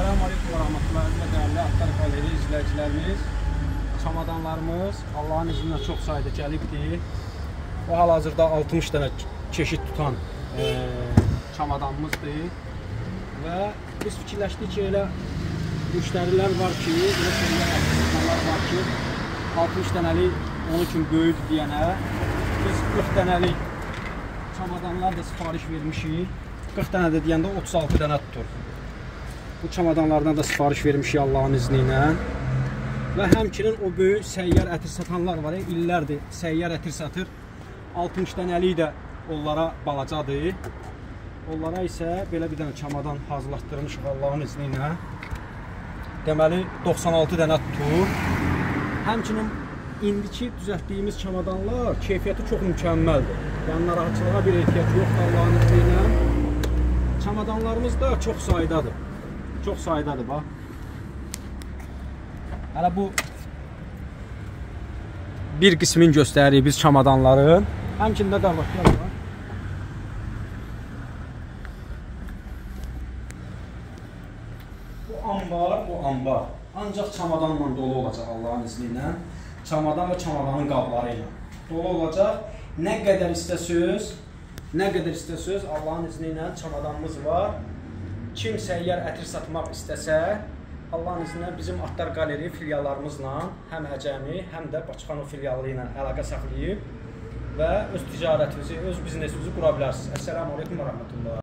Assalamu aleykum və rəhmətullah və dəyərli Atlar Galeri izləyicilərimiz. Çamadanlarımız Allahın izni ilə çox sayda gəlibdir. O hal-hazırda 60 dənə çeşid tutan e, çamadanımızdır. Və biz fikirləşdik ki, elə müştərilər var ki, elə şeylər var ki, 60 dənəlik onun üçün böyüdür deyənə biz 40 dənəlik çamadanlar da sifariş vermişik. 40 dənə də deyəndə 36 dənə tutur. Bu çamadanlardan da sifariş vermişik Allahın izni ilə. Və həmçinin o böyük səyyar ətir satanlar var, illərdir səyyar ətir satır. 60 dənəlik də onlara balacadır. Onlara isə belə bir dənə çamadan hazırlatdırmışıq Allahın izni ilə. Deməli 96 dənə tutur. Həmçinin indiki düzəltdiyimiz çamadanlar keyfiyyəti çox mükəmməldir. Yəni narahatçılığa bir ehtiyac yoxdur Allahın izni ilə. Çamadanlarımız da çox saydadır. Çox saydadır bax. Hələ bu bir qismini göstəririk biz çamadanların. Həmçində də bax. Bu ambar, bu ambar. Ancaq çamadanla dolu olacaq Allahın izni ilə. Çamadan və çamadanın qabları ilə dolu olacaq. Nə qədər istəsəz, nə qədər istəsəz Allahın izni ilə çamadanımız var. Kim səyyar ətir satmaq istəsə, Allahın izni ilə bizim Atlar Qaleri filiallarımızla həm Əcəmi, həm də Bakıxanov filialı ilə əlaqə saxlayıb və öz ticarətinizi, öz biznesinizi qura bilərsiniz. Əssəlamu alaykum və rəhmətullah.